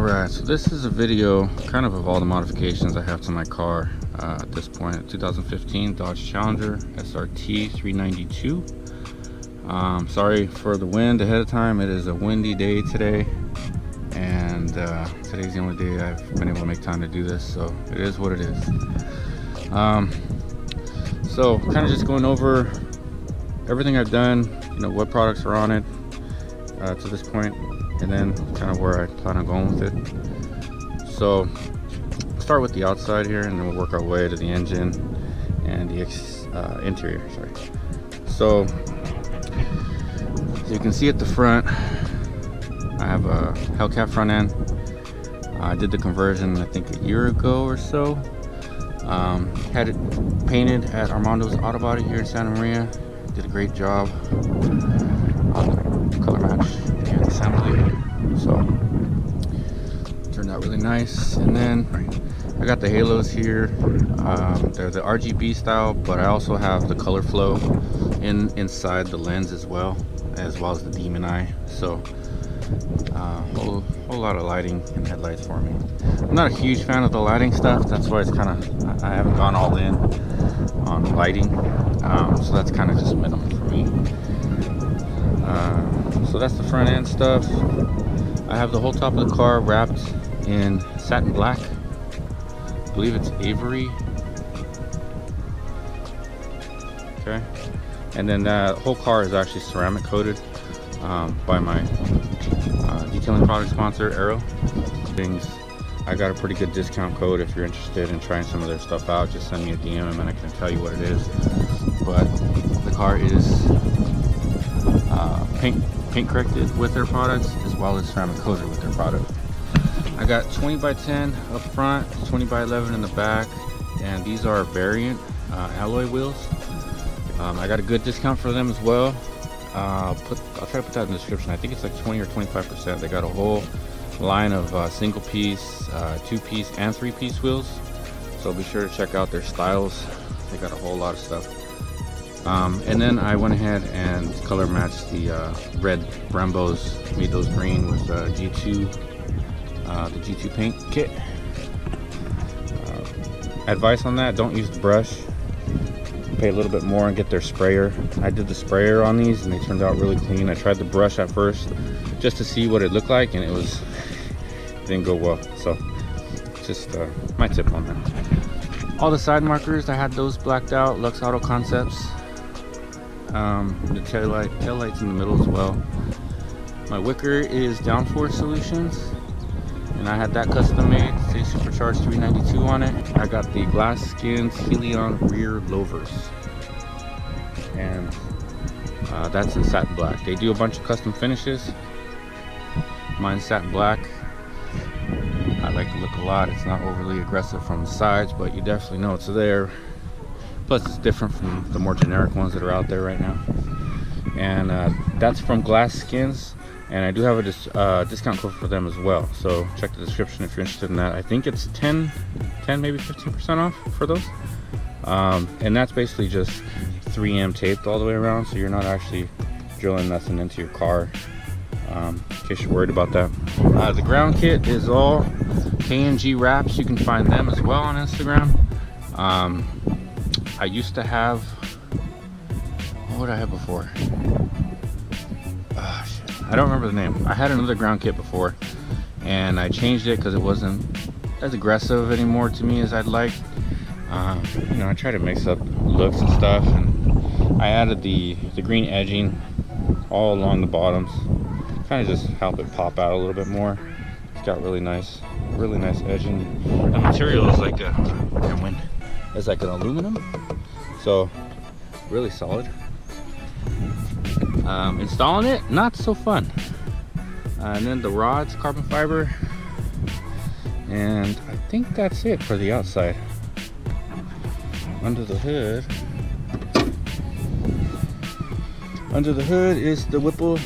Alright, so this is a video kind of of all the modifications I have to my car uh, at this point. 2015 Dodge Challenger SRT 392. Um, sorry for the wind ahead of time. It is a windy day today. And uh, today's the only day I've been able to make time to do this. So it is what it is. Um, so kind of just going over everything I've done, you know, what products are on it uh, to this point and then kind of where I plan on going with it. So start with the outside here and then we'll work our way to the engine and the uh, interior, sorry. So, you can see at the front, I have a Hellcat front end. I did the conversion I think a year ago or so. Um, had it painted at Armando's Auto Body here in Santa Maria. Did a great job assembly. So turned out really nice. And then I got the halos here. Um, they're the RGB style, but I also have the color flow in inside the lens as well, as well as the demon eye. So uh, whole whole lot of lighting and headlights for me. I'm not a huge fan of the lighting stuff. That's why it's kind of I haven't gone all in on lighting. Um, so that's kind of just minimum for me. Uh, so that's the front end stuff. I have the whole top of the car wrapped in satin black. I believe it's Avery. Okay. And then that whole car is actually ceramic coated um, by my uh, detailing product sponsor, Aero. Things. I got a pretty good discount code if you're interested in trying some of their stuff out. Just send me a DM and I can tell you what it is. But the car is uh, paint paint corrected with their products as well as ceramic coated with their product. I got 20 by 10 up front, 20 by 11 in the back, and these are variant uh, alloy wheels. Um, I got a good discount for them as well. Uh, put, I'll try to put that in the description. I think it's like 20 or 25%. They got a whole line of uh, single piece, uh, two piece, and three piece wheels. So be sure to check out their styles. They got a whole lot of stuff. Um, and then I went ahead and color matched the uh, red Brembos, made those green with uh, G2, uh, the G2 paint kit. Uh, advice on that, don't use the brush. Pay a little bit more and get their sprayer. I did the sprayer on these and they turned out really clean. I tried the brush at first just to see what it looked like and it was, didn't go well. So just uh, my tip on that. All the side markers, I had those blacked out, Lux Auto Concepts um, the tail light tail lights in the middle as well. My wicker is downforce solutions and I had that custom made. Say supercharged 392 on it. I got the Glassskinz Helion rear louvers and uh, that's in satin black. They do a bunch of custom finishes. Mine's satin black. I like the look a lot. It's not overly aggressive from the sides but you definitely know it's there plus it's different from the more generic ones that are out there right now. And uh, that's from Glassskinz and I do have a dis uh, discount code for them as well. So check the description if you're interested in that. I think it's 10 10 maybe 15% off for those. Um, and that's basically just 3M taped all the way around so you're not actually drilling nothing into your car um, in case you're worried about that. Uh, the ground kit is all KNG Wrapz. You can find them as well on Instagram. Um, I used to have what did I have before? Oh, I don't remember the name. I had another ground kit before and I changed it because it wasn't as aggressive anymore to me as I'd like. Uh, you know, I try to mix up looks and stuff and I added the, the green edging all along the bottoms. Kind of just help it pop out a little bit more. It's got really nice, really nice edging. The material is like a, wind is like an aluminum. So really solid. Um, installing it not so fun. Uh, and then the rods carbon fiber. And I think that's it for the outside. Under the hood. Under the hood is the Whipple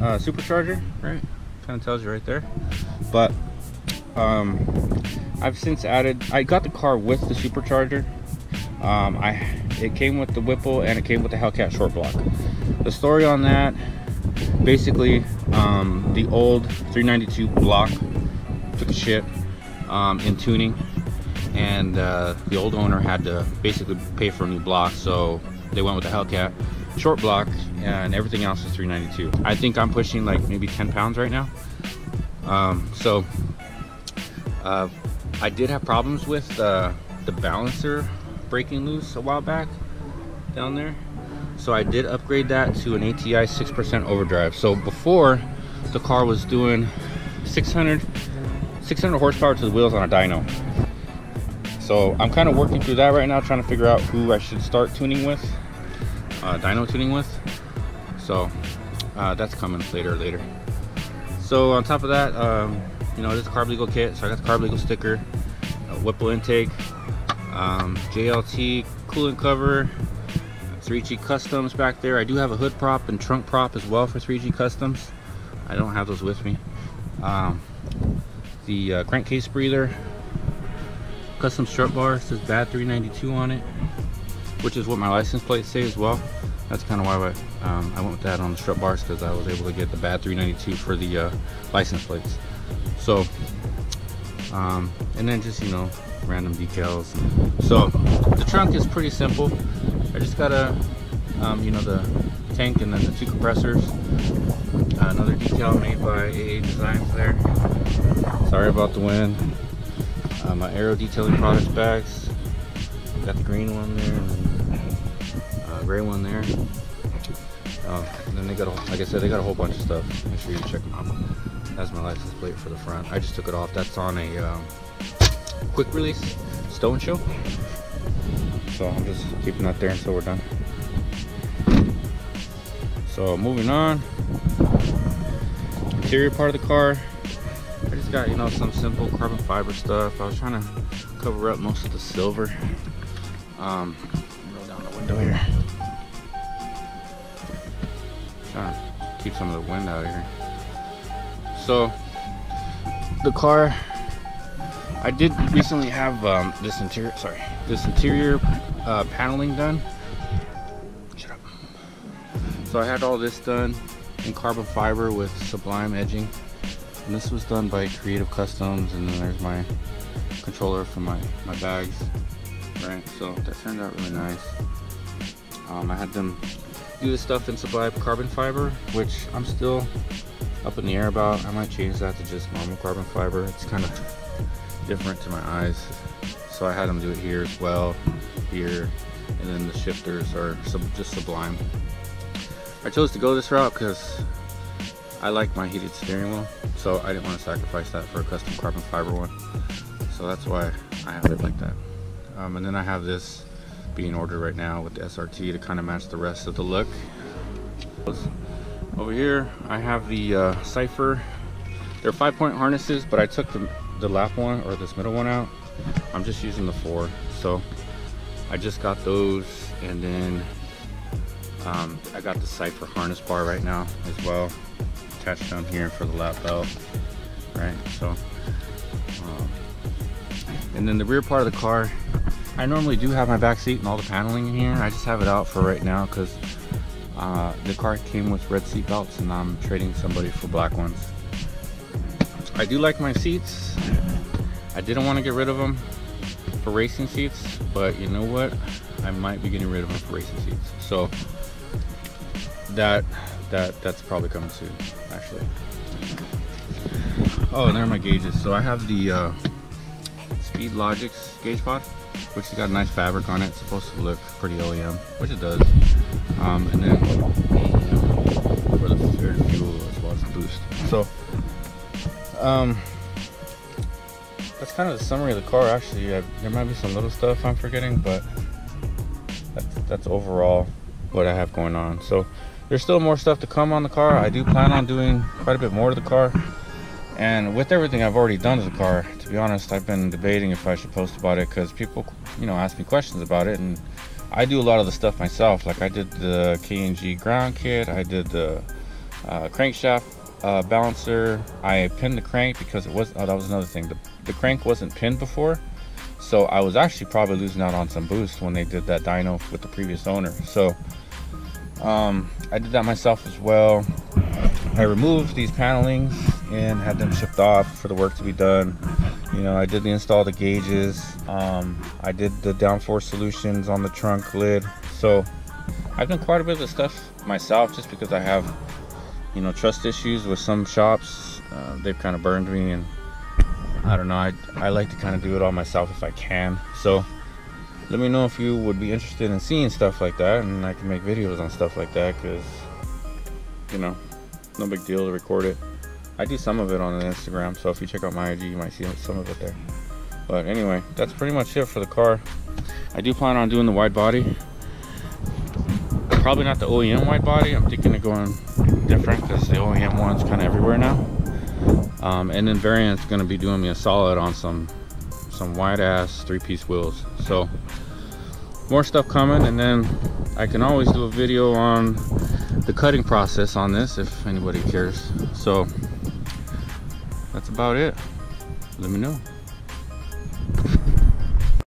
uh, supercharger right? Kind of tells you right there. But um, I've since added I got the car with the supercharger. Um, I it came with the Whipple and it came with the Hellcat short block. The story on that basically um, the old 392 block took a shit um, in tuning and uh, the old owner had to basically pay for a new block so they went with the Hellcat short block and everything else is 392 I think I'm pushing like maybe 10 pounds right now. Um, so uh, I did have problems with uh, the balancer breaking loose a while back down there so I did upgrade that to an ATI 6% overdrive so before the car was doing 600 600 horsepower to the wheels on a dyno so I'm kind of working through that right now, trying to figure out who I should start tuning with, uh, dyno tuning with. So uh, that's coming later, later. So on top of that, um, you know, this is a carb legal kit. So I got the carb legal sticker, Whipple intake, um, JLT coolant cover, 3G Customz back there. I do have a hood prop and trunk prop as well for 3G Customz. I don't have those with me. Um, the uh, crankcase breather, custom strut bar says bad 392 on it which is what my license plate say as well that's kind of why I, um, I went with that on the strut bars because I was able to get the bad 392 for the uh, license plates so um, and then just you know random decals so the trunk is pretty simple. I just got a um, you know the tank and then the two compressors. Uh, another decal made by AA Designs there. Sorry about the wind. Uh, my aero detailing products bags. Got the green one there and uh, gray one there. Uh, and then they got a, like I said they got a whole bunch of stuff. Make sure you check them out that's my license plate for the front I just took it off that's on a um, quick release Sto N Sho so I'm just keeping that there until we're done so moving on interior part of the car I just got, you know, some simple carbon fiber stuff. I was trying to cover up most of the silver. Um, roll down the window here. Trying to keep some of the wind out of here. So, the car, I did recently have um, this interior, sorry, this interior uh, paneling done. Shut up. So I had all this done in carbon fiber with sublime edging. And this was done by Creative Customs and then there's my controller for my, my bags. Right, so that turned out really nice. Um, I had them do this stuff in Sublime carbon fiber, which I'm still up in the air about. I might change that to just normal carbon fiber. It's kind of different to my eyes. So I had them do it here as well, here, and then the shifters are just Sublime. I chose to go this route because I like my heated steering wheel, so I didn't want to sacrifice that for a custom carbon fiber one. So that's why I have it like that. Um, and then I have this being ordered right now with the SRT to kind of match the rest of the look. Over here, I have the uh, Cipher. They're five point harnesses, but I took the, the lap one or this middle one out. I'm just using the four. So I just got those and then um, I got the Cipher harness bar right now as well attached down here for the lap belt right so um, and then the rear part of the car I normally do have my back seat and all the paneling in here I just have it out for right now because uh, the car came with red seat belts and I'm trading somebody for black ones. I do like my seats. I didn't want to get rid of them for racing seats but you know what? I might be getting rid of them for racing seats. So that that that's probably coming soon actually. Oh and there are my gauges. So I have the uh, SpeedLogix gauge pod which has got nice fabric on it. It's supposed to look pretty OEM which it does. Um, and then for the air fuel as well as the boost. So um, that's kind of the summary of the car. Actually I, there might be some little stuff I'm forgetting but that's, that's overall what I have going on. So there's still more stuff to come on the car. I do plan on doing quite a bit more to the car. And with everything I've already done to the car, to be honest, I've been debating if I should post about it because people, you know, ask me questions about it. And I do a lot of the stuff myself. Like I did the K&G ground kit. I did the uh, crankshaft uh, balancer. I pinned the crank because it was, oh, that was another thing. The, the crank wasn't pinned before. So I was actually probably losing out on some boost when they did that dyno with the previous owner. So um, I did that myself as well. I removed these panelings, and had them shipped off for the work to be done. You know, I did the install the gauges. Um, I did the downforce solutions on the trunk lid. So I've done quite a bit of the stuff myself just because I have, you know, trust issues with some shops. Uh, they've kind of burned me and I don't know. I, I like to kind of do it all myself if I can. So let me know if you would be interested in seeing stuff like that and I can make videos on stuff like that because, you know, no big deal to record it. I do some of it on Instagram, so if you check out my IG, you might see some of it there. But anyway, that's pretty much it for the car. I do plan on doing the wide body. Probably not the OEM wide body. I'm thinking of going different because the OEM one's kind of everywhere now. Um, and then Variant's going to be doing me a solid on some some wide ass three piece wheels. So more stuff coming and then I can always do a video on the cutting process on this if anybody cares. So that's about it. Let me know.